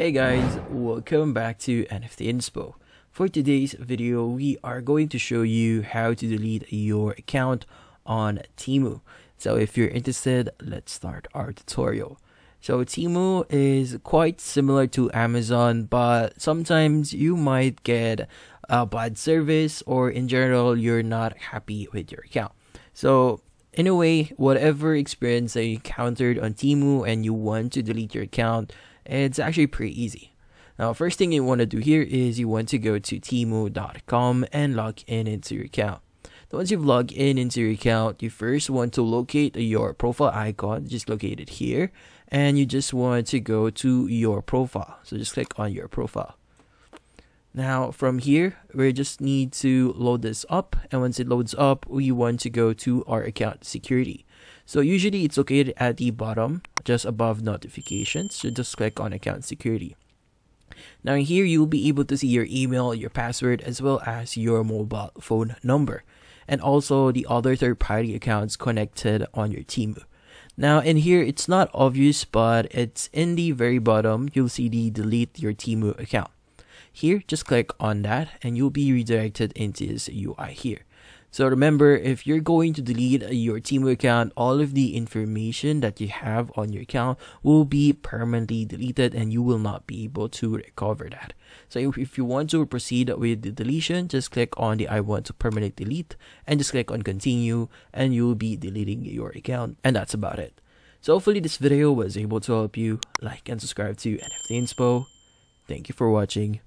Hey guys, welcome back to NFT Inspo. For today's video, we are going to show you how to delete your account on Temu. So if you're interested, let's start our tutorial. So Temu is quite similar to Amazon, but sometimes you might get a bad service or in general, you're not happy with your account. So in a way, whatever experience that you encountered on Temu and you want to delete your account, it's actually pretty easy. Now, first thing you want to do here is you want to go to temu.com and log in into your account. Now, once you've logged in into your account, you first want to locate your profile icon, just located here, and you just want to go to your profile. So just click on your profile. Now from here, we just need to load this up and once it loads up, we want to go to our account security. So usually it's located at the bottom, just above notifications. So just click on account security. Now here you'll be able to see your email, your password, as well as your mobile phone number, and also the other third-party accounts connected on your Temu. Now in here, it's not obvious, but it's in the very bottom, you'll see the delete your Temu account. Here, just click on that and you'll be redirected into this UI here. So remember, if you're going to delete your Temu account, all of the information that you have on your account will be permanently deleted and you will not be able to recover that. So if you want to proceed with the deletion, just click on the I want to permanently delete and just click on continue and you'll be deleting your account. And that's about it. So hopefully this video was able to help you. Like and subscribe to NFT Inspo. Thank you for watching.